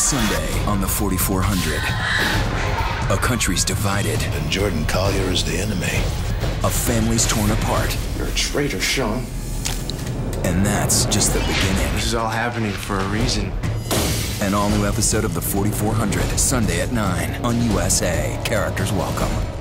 Sunday on the 4400. A country's divided. And Jordan Collier is the enemy. A family's torn apart. You're a traitor, Shawn. And that's just the beginning. This is all happening for a reason. An all new episode of The 4400, Sunday at 9 on USA. Characters welcome.